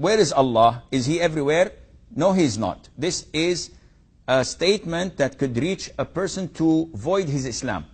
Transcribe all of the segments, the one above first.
Where is Allah? Is He everywhere? No, He is not. This is a statement that could reach a person to void his Islam.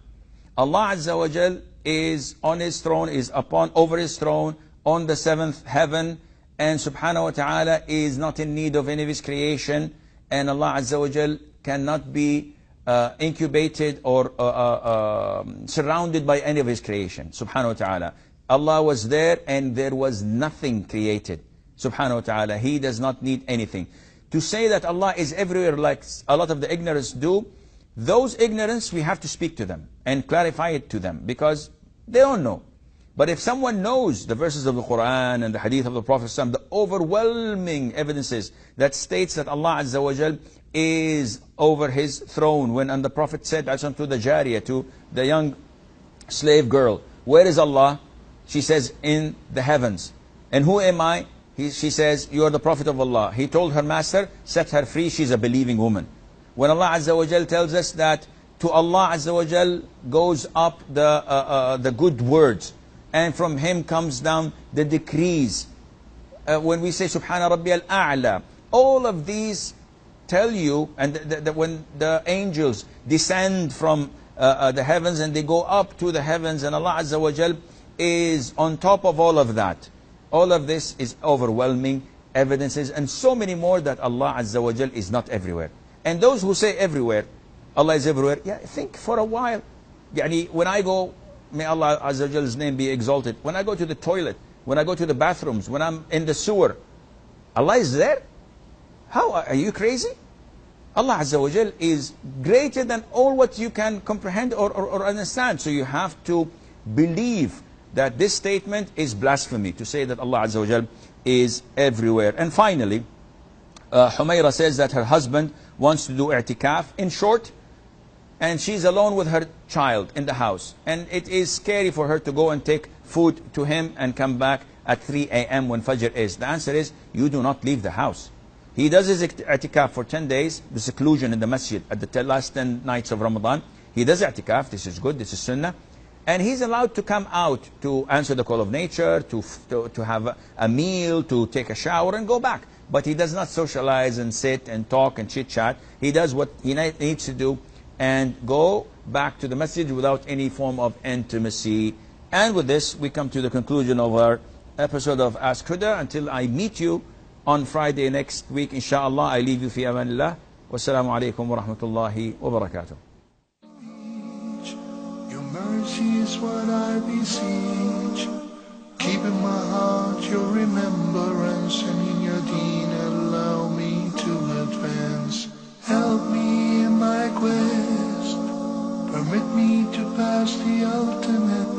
Allah Azza wa Jal is on His throne, is upon, over His throne, on the seventh heaven, and Subhanahu wa Ta'ala is not in need of any of His creation, and Allah Azza wa Jal cannot be uh, incubated or uh, uh, um, surrounded by any of His creation, Subhanahu wa Ta'ala. Allah was there and there was nothing created, Subhanahu wa Ta'ala. He does not need anything. To say that Allah is everywhere like a lot of the ignorance do, those ignorance, we have to speak to them and clarify it to them because they don't know. But if someone knows the verses of the Quran and the hadith of the Prophet the overwhelming evidences that states that Allah Azza wa Jal is over his throne. When and the Prophet said to the Jariyah, to the young slave girl, where is Allah? She says, in the heavens. And who am I? He, she says, you are the Prophet of Allah. He told her master, set her free, she's a believing woman. When Allah Azza wa Jal tells us that to Allah Azza wa Jal goes up the, uh, uh, the good words, and from Him comes down the decrees. Uh, when we say Subhana Rabbi al-A'la, all of these tell you, and when the angels descend from uh, uh, the heavens and they go up to the heavens and Allah Azza wa Jal is on top of all of that. All of this is overwhelming evidences and so many more that Allah Azza wa Jal is not everywhere. And those who say everywhere, Allah is everywhere, yeah, think for a while. Yani, when I go, may Allah Azza wa Jal's name be exalted, when I go to the toilet, when I go to the bathrooms, when I'm in the sewer, Allah is there? How, are you crazy? Allah Azza wa Jal is greater than all what you can comprehend or, or, or understand. So you have to believe that this statement is blasphemy, to say that Allah Azza wa Jal is everywhere. And finally, uh, Humayra says that her husband wants to do i'tikaf. In short, and she's alone with her child in the house. And it is scary for her to go and take food to him and come back at 3 a.m. when Fajr is. The answer is, you do not leave the house. He does his i'tikaf for 10 days, the seclusion in the masjid at the last 10 nights of Ramadan. He does i'tikaf, this is good, this is sunnah. And he's allowed to come out to answer the call of nature, to, to, to have a, meal, to take a shower and go back. But he does not socialize and sit and talk and chit-chat. He does what he needs to do and go back to the masjid without any form of intimacy. And with this, we come to the conclusion of our episode of Ask Huda. Until I meet you on Friday next week, inshallah, I leave you fi amanillah. Wassalamu alaikum wa rahmatullahi wa barakatuh. Mercy is what I beseech. Keep in my heart your remembrance and in your deen allow me to advance. Help me in my quest. Permit me to pass the ultimate.